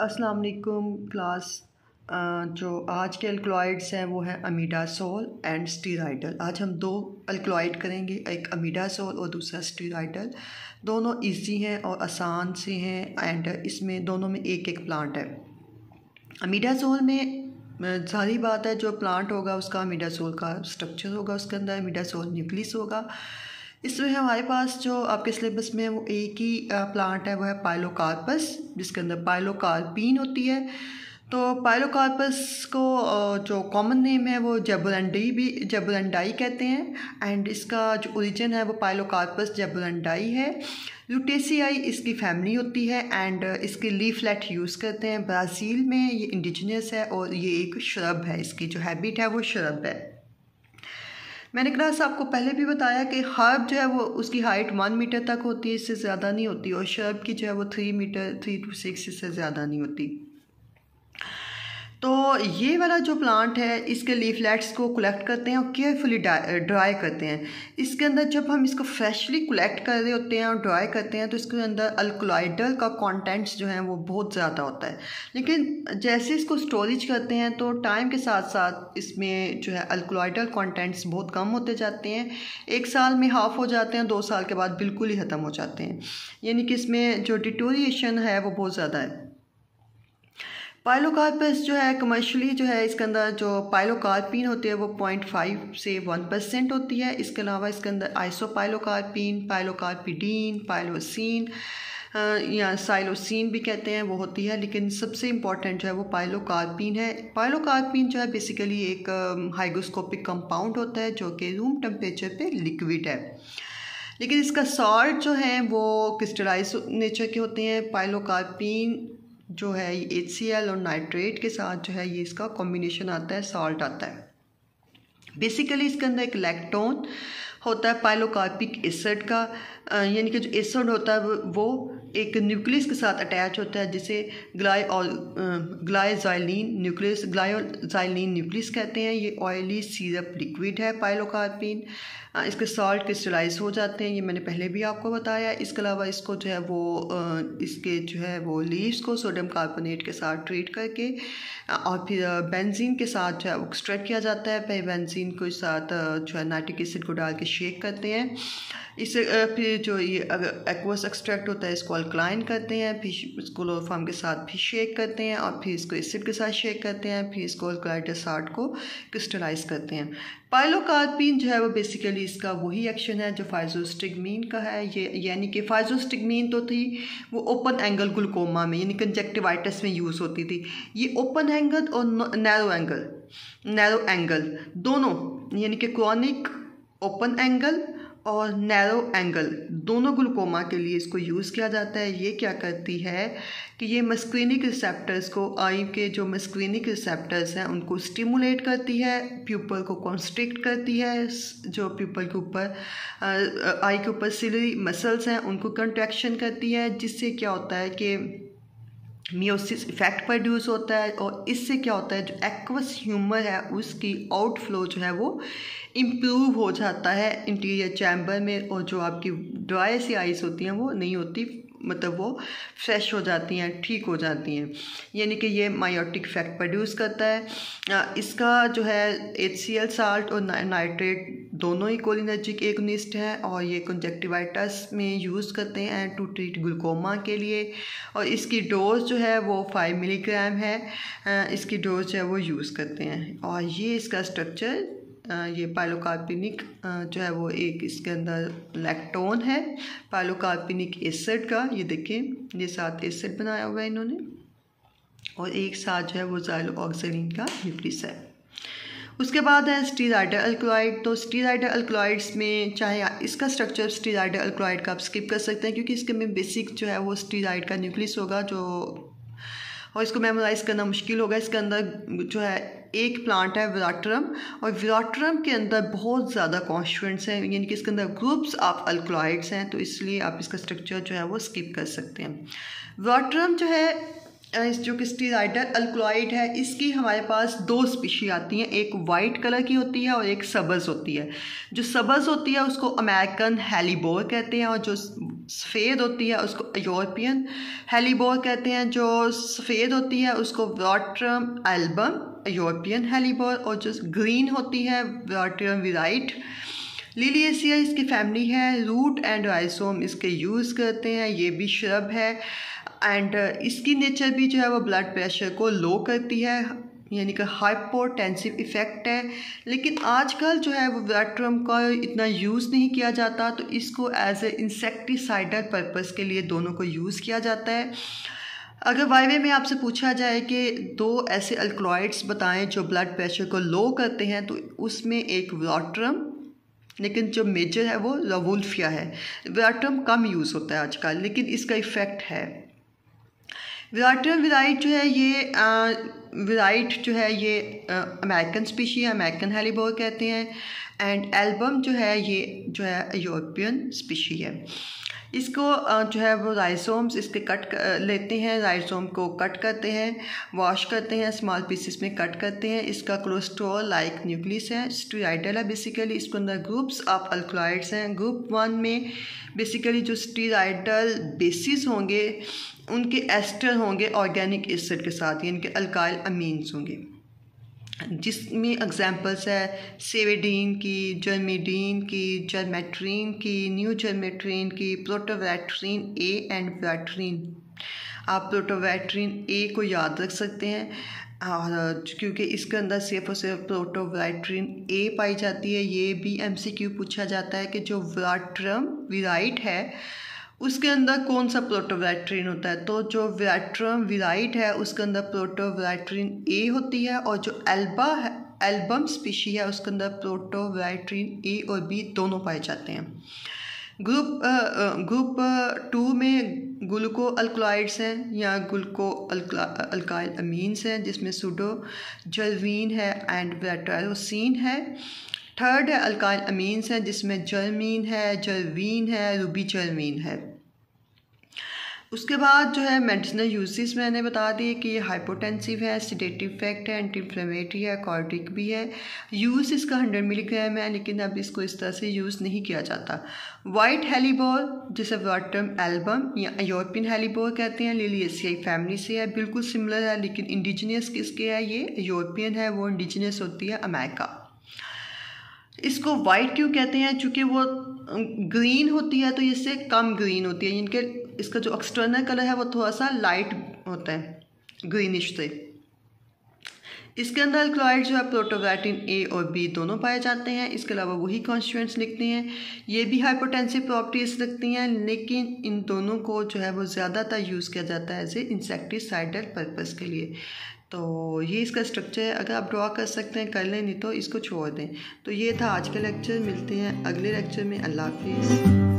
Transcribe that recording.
अस्सलाम वालेकुम क्लास जो आज के अल्कलॉइड्स हैं वो हैं अमीडासोल एंड स्टीराइडल। आज हम दो अल्कलॉइड करेंगे, एक अमीडासोल और दूसरा स्टीराइडल। दोनों इजी हैं और आसान से हैं एंड इसमें दोनों में एक एक प्लांट है। अमीडासोल में सारी बात है जो प्लांट होगा उसका अमीडासोल का स्ट्रक्चर होगा उसके अंदर, अमीडासोल न्यूक्लियस होगा। इसमें हमारे पास जो आपके सिलेबस में वो एक ही प्लांट है, वो है पाइलोकार्पस जिसके अंदर पाइलोकार्पीन होती है। तो पाइलोकार्पस को जो कॉमन नेम है वो जेबुलंडी भी जेबुलंडाई कहते हैं। एंड इसका जो ओरिजिन है वो पाइलोकार्पस जेबुलंडाई है। लुटेसियाई इसकी फैमिली होती है एंड इसके लीफलेट यूज़ करते हैं। ब्राज़ील में ये इंडिजिनियस है और ये एक शरब है। इसकी जो हैबिट है वो शरब है। मैंने क्लास आपको पहले भी बताया कि हर्ब जो है वो उसकी हाइट वन मीटर तक होती है, इससे ज़्यादा नहीं होती और शर्ब की जो है वो three metre, three two six इससे ज़्यादा नहीं होती। तो ये वाला जो प्लांट है, इसके लीफलेट्स को कलेक्ट करते हैं और केयरफुली ड्राई करते हैं। इसके अंदर जब हम इसको फ्रेशली कलेक्ट कर रहे होते हैं और ड्राई करते हैं तो इसके अंदर अल्कोलाइडल का कंटेंट्स जो हैं, वो बहुत ज़्यादा होता है। लेकिन जैसे इसको स्टोरेज करते हैं तो टाइम के साथ साथ इसमें जो है अल्कोलाइडल कॉन्टेंट्स बहुत कम होते जाते हैं। एक साल में हाफ़ हो जाते हैं, दो साल के बाद बिल्कुल ही ख़त्म हो जाते हैं। यानी कि इसमें जो डिटोरिएशन है, वो बहुत ज़्यादा है। पाइलोकार्पस जो है कमर्शली जो है, इसके अंदर जो पाइलोकार्पिन होती है, वो पॉइंट फाइव से वन परसेंट होती है। इसके अलावा इसके अंदर आइसो आइसोपाइलोकार्पिन पाइलोकार्पिडीन पाइलोसिन या साइलोसिन भी कहते हैं, वो होती है। लेकिन सबसे इंपॉर्टेंट जो है, वो पाइलोकार्पिन है। पाइलोकार्पिन जो है बेसिकली एक हाइग्रोस्कोपिक कंपाउंड होता है, जो कि रूम टेम्परेचर पे लिक्विड है। लेकिन इसका सॉल्ट जो है, वो क्रिस्टलाइज नेचर के होते हैं। पाइलोकार्पिन जो है ये एच सी एल और नाइट्रेट के साथ जो है ये इसका कॉम्बिनेशन आता है सॉल्ट आता है। बेसिकली इसके अंदर एक इलेक्ट्रॉन होता है पाइलोकार्पिक एसिड का यानी कि जो एसिड होता है वो एक न्यूक्लियस के साथ अटैच होता है, जिसे ग्लाई ग्लाइजाइलिन न्यूक्लियस ग्लायोजाइलिन न्यूक्लियस कहते हैं। ये ऑयली सीरप लिक्विड है पाइलोकार्पिन इसके सॉल्ट क्रिस्टलाइज हो जाते हैं, ये मैंने पहले भी आपको बताया। इसके अलावा इसको जो है वो इसके जो है वो लीव्स को सोडियम कार्बोनेट के साथ ट्रीट करके और फिर बेंजीन के साथ जो है एक्सट्रैक्ट किया जाता है। फिर बेंजीन को साथ जो है नाइट्रिक एसिड को डाल के शेक करते हैं। इससे फिर जो ये एक्वस एक्सट्रैक्ट होता है, इसको अल्कलाइन करते हैं, फिर इसको के साथ भी शेक करते हैं और फिर इसको एसिड के साथ शेक करते हैं, फिर इसको अल्कलाइडसार्ट को क्रिस्टलाइज करते हैं। पाइलोकार्पिन जो है, वो बेसिकली इसका वही एक्शन है जो फाइजोस्टिगमीन का है। ये, यानी कि फाइजोस्टिगमीन तो थी, वो ओपन एंगल ग्लूकोमा में, यानी कंजेक्टिवाइटिस में यूज़ होती थी। ये ओपन एंगल और नैरो एंगल नैरो एंगल दोनों, यानी कि क्रॉनिक ओपन एंगल और नैरो एंगल, दोनों ग्लूकोमा के लिए इसको यूज़ किया जाता है। ये क्या करती है कि ये मस्क्रीनिक रिसेप्टर्स को, आई के जो मस्क्रीनिक रिसेप्टर्स हैं, उनको स्टिमुलेट करती है प्यूपल को कॉन्स्ट्रिक्ट करती है जो प्यूपल के ऊपर आई के ऊपर सिलरी मसल्स हैं, उनको कंट्रैक्शन करती है, जिससे क्या होता है कि मियोसिस इफ़ेक्ट प्रोड्यूस होता है और इससे क्या होता है, जो एक्वस ह्यूमर है, उसकी आउटफ्लो जो है वो इम्प्रूव हो जाता है इंटीरियर चैम्बर में और जो आपकी ड्राई सी आइस होती हैं वो नहीं होती। मतलब वो फ्रेश हो जाती हैं, ठीक हो जाती हैं। यानी कि ये मायोटिक इफ़ेक्ट प्रोड्यूस करता है। इसका जो है एच सी एल साल्ट और नाइट्रेट दोनों ही कोलिनर्जिक एगनिस्ट हैं और ये कंजक्टिवाइटस में यूज़ करते हैं टू ट्रीट ग्लूकोमा के लिए। और इसकी डोज जो है वो फाइव मिलीग्राम है। इसकी डोज जो है वो यूज़ करते हैं। और ये इसका स्ट्रक्चर ये पाइलोकार्पिनिक जो है वो एक इसके अंदर लैक्टोन है। पाइलोकार्पिनिक एसिड का, ये देखें ये साथ एसिड बनाया हुआ है इन्होंने। और एक साथ जो है वो जाइलो ऑक्सीलिन का न्यूक्लियस है। उसके बाद है स्टीराइडर अल्कोलाइड तो स्टीराइडर अल्कोलाइड्स में चाहे इसका स्ट्रक्चर स्टीराइडर अल्कोलाइड का आप स्किप कर सकते हैं, क्योंकि इसके में बेसिक जो है वो स्टीराइड का न्यूक्लियस होगा, जो और इसको मेमोराइज़ करना मुश्किल होगा। इसके अंदर जो है एक प्लांट है विराटरम और विराट्रम के अंदर बहुत ज़्यादा कॉन्स्टिट्यूंट्स हैं, यानी कि इसके अंदर ग्रुप्स ऑफ़ अल्कोलाइड्स हैं तो इसलिए आप इसका स्ट्रक्चर जो है वो स्किप कर सकते हैं। विराट्रम जो है इस जो कि स्टीराइडर अल्कोलाइड है, इसकी हमारे पास दो स्पीशी आती हैं, एक वाइट कलर की होती है और एक सबज होती है। जो सबज होती है, उसको अमेरिकन हेलीबोर कहते हैं, और जो सफ़ेद होती है, उसको यूरोपियन हेलीबोर कहते हैं, जो सफ़ेद होती है, उसको वाटरम एल्बम यूरोपियन हेलीबोर और जो ग्रीन होती है वाटरम विराइट लिलियसिया इसकी फैमिली है रूट एंड राइसोम इसके यूज़ करते हैं, ये भी श्रब है। एंड इसकी नेचर भी जो है वो ब्लड प्रेशर को लो करती है, यानी कि हाइपोटेंसिव इफ़ेक्ट है। लेकिन आजकल जो है वो वेट्रम का इतना यूज़ नहीं किया जाता तो इसको एज ए इंसेक्टिसाइडर पर्पज़ के लिए दोनों को यूज़ किया जाता है। अगर वाईवे में आपसे पूछा जाए कि दो ऐसे अल्कलॉइड्स बताएँ जो ब्लड प्रेशर को लो करते हैं तो उसमें एक वाट्रम लेकिन जो मेजर है वो रवुल्फिया है। वाट्रम कम यूज़ होता है आजकल, लेकिन इसका इफ़ेक्ट है। विराटम विराइट जो है ये विराइट जो है ये अमेरिकन स्पीशी है अमेरिकन हेलीबोर कहते हैं एंड एल्बम जो है ये, जो है यूरोपियन स्पीशी है। इसको जो है वो राइसोम्स इसके कट लेते हैं राइसोम को कट करते हैं वॉश करते हैं स्मॉल पीसेस में कट करते हैं। इसका कोलेस्ट्रॉल लाइक न्यूक्लियस है स्टीराइडल है बेसिकली इसके अंदर ग्रुप्स ऑफ़ अल्कोलाइड्स हैं। ग्रुप वन में बेसिकली जो स्टीराइडल बेसिस होंगे, उनके एस्टर होंगे ऑर्गेनिक एसिड के साथ, यानी कि अल्काइल अमीन्स होंगे। जिसमें एग्जांपल्स है सेवेडीन की जर्मेडीन की जर्मेट्रीन की न्यू जर्मेट्रीन की प्रोटोवैट्रीन ए एंड वैट्रीन आप प्रोटोवैट्रीन ए को याद रख सकते हैं, और क्योंकि इसके अंदर सिर्फ़ और सिर्फ़ प्रोटोवैट्रीन ए पाई जाती है, ये भी एमसीक्यू पूछा जाता है कि जो वाट्रम विराइट है उसके अंदर कौन सा प्रोटोवैट्रीन होता है? तो जो वैट्रम विराइट है, उसके अंदर प्रोटोवैट्रीन ए होती है और जो एल्बा है एल्बम स्पीशी है, उसके अंदर प्रोटोवैट्रीन ए और बी दोनों पाए जाते हैं। ग्रुप ग्रुप टू में ग्लूको अल्कलाइड्स हैं या ग्लूको अल्काइल अमीन्स हैं, जिसमें सुडो जलवीन है एंड वेटारोसिन है। थर्ड है अल्काइल अमीन्स हैं, जिसमें जर्मीन है जरवीन है रूबी जर्मीन है। उसके बाद जो है मेडिसिनल यूजेस मैंने बता दिए कि ये हाइपोटेंसिव है सिडेटिव इफ़ेक्ट है एंटी इन्फ्लेमेटरी है कॉर्टिक भी है। यूज़ इसका हंड्रेड मिलीग्राम है, लेकिन अब इसको इस तरह से यूज़ नहीं किया जाता। वाइट हेलीबॉल जिसे वाटम एल्बम या यूरोपियन हेलीबॉल कहते हैं लिलियसियाई फैमिली से है, बिल्कुल सिमिलर है, लेकिन इंडिजिनियस किसके है, ये यूरोपियन है, वो इंडिजिनियस होती है अमेरिका। इसको वाइट क्यों कहते हैं? चूँकि वो ग्रीन होती है तो इससे कम ग्रीन होती है, इनके इसका जो एक्सटर्नल कलर है, वो थोड़ा सा लाइट होता है ग्रीनिश से। इसके अंदर क्लोराइड जो है प्रोटोवैटिन ए और बी दोनों पाए जाते हैं। इसके अलावा वही कॉन्स्टिट्यूंट्स लिखते हैं। ये भी हाइपोटेंसिव प्रॉपर्टीज़ लिखती हैं, लेकिन इन दोनों को जो है, वो ज़्यादातर यूज़ किया जाता है एज ए इंसेक्टिसाइडल पर्पज़ के लिए। तो ये इसका स्ट्रक्चर है। अगर आप ड्रॉ कर सकते हैं, कर लें, नहीं तो इसको छोड़ दें। तो ये था आज का लेक्चर मिलते हैं अगले लेक्चर में। अल्लाह हाफिज़।